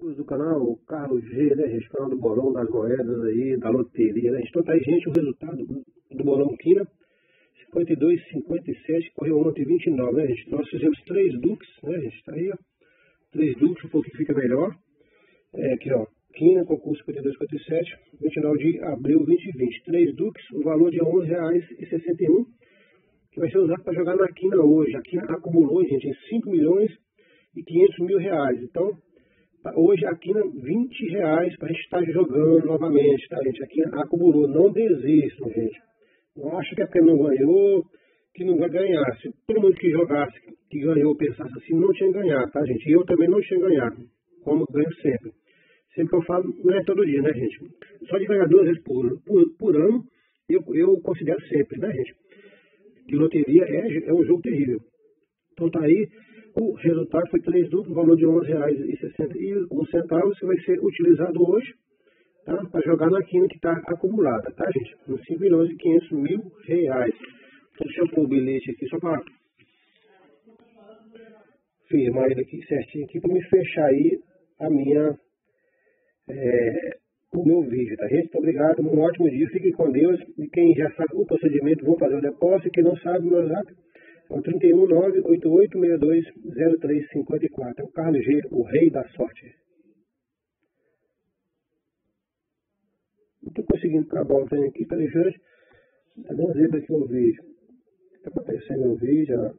do canal Carlos G, né, gente? Canal do Bolão das Moedas aí, da loteria, né? Então tá aí, gente, o resultado do Bolão Quina, 52,57, correu ontem 29, né, gente? Nós fizemos três Dux, né, gente? Tá aí, ó. Três Dux, um pouquinho fica melhor. É, aqui, ó. Quina, concurso 52,57, 29 de abril 2020. Três Dux, o valor de R$ 11,61, que vai ser usado para jogar na Quina hoje. A Quina acumulou, gente, em 5 milhões e 500 mil reais. Então, Hoje aqui 20 reais para a gente estar jogando novamente, tá, gente? Aqui acumulou. Não desistam, gente. Não acha que é porque não ganhou, que não vai ganhar. Se todo mundo que jogasse, que ganhou, pensasse assim, não tinha ganhado, tá, gente? E eu também não tinha ganhado, como ganho sempre. Sempre que eu falo, não é todo dia, né, gente? Só de ganhar duas vezes por, por, por ano, eu, eu considero sempre, né, gente? Que loteria é, é um jogo terrível. Então tá aí, o resultado foi 3 duplo, valor de R$ 11,61 que vai ser utilizado hoje tá, para jogar na quina que está acumulada, tá, gente? Nos 5 milhões e 500 mil reais. Então, deixa eu pôr o bilhete aqui só para firmar ele aqui certinho aqui para me fechar aí a minha é, o meu vídeo, tá gente? Muito obrigado, um ótimo dia, fique com Deus. E quem já sabe o procedimento, vou fazer o depósito. Quem não sabe, meu zap o 31988620354. É o Carlos G, o rei da sorte. Não estou conseguindo acabar o trem aqui, gente. Está dando zebra aqui no vídeo. Está aparecendo no vídeo,